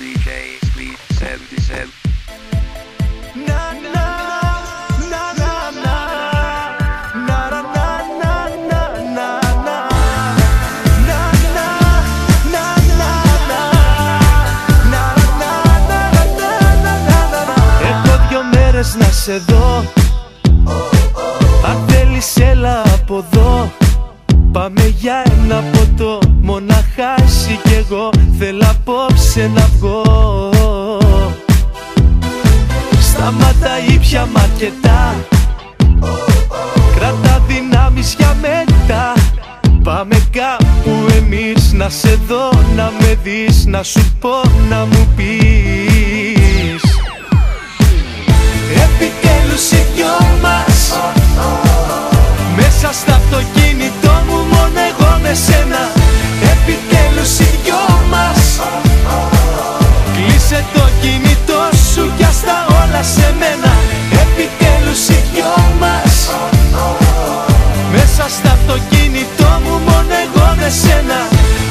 DJ Speed 77. Na na na na na na na na na na na na na na να Έχω δυο μέρες να σε δω Αν θέλεις έλα από εδώ Πάμε για ένα ποτό Μονάχα εσύ κι εγώ Θέλω απόψε να βγω. Σταματά ήπια μ' αρκετά Κράτα δυνάμεις για μετά. Πάμε κάπου εμείς να σε δω να με δεις Να σου πω να μου πεις σένα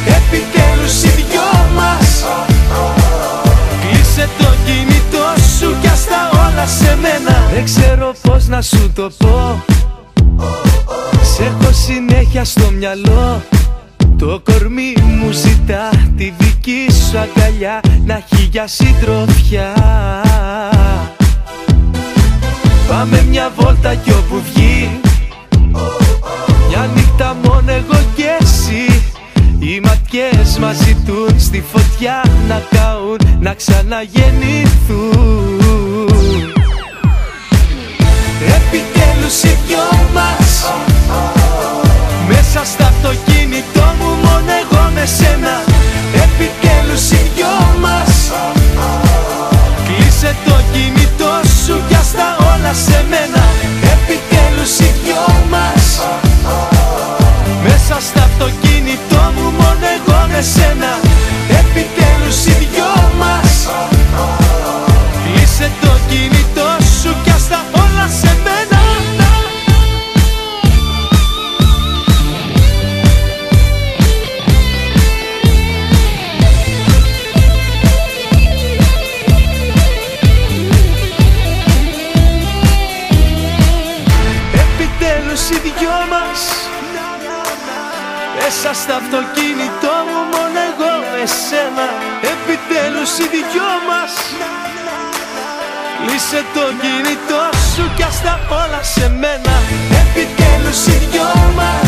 Επιτέλους οι δυο μας. Κλείσε το κινητό σου κι ας τα όλα σε μένα. Δεν ξέρω πως να σου το πω. Σε έχω συνέχεια στο μυαλό. Το κορμί μου ζητά τη δική σου αγκαλιά Να έχει για συντροφιά. Πάμε μια βόλτα κι όπου βγει Οι ματιές μας ζητούν στη φωτιά να καούν Να ξαναγεννηθούν. Επιτέλους οι δυο μας αυτοκίνητό μου μόνο εγώ με σένα. Επιτέλους οι δυο μας. Κλείσε το κινητό σου κι ας τα όλα σε μένα. Επιτέλους οι δυο μας Μέσα στα αυτοκίνητό μου μόνο εγώ με σένα Επιτέλους οι δυο μας. Κλείσε το κινητό σου κι ας τα όλα σε μένα. Επιτέλους οι δυο μας. Μέσα στα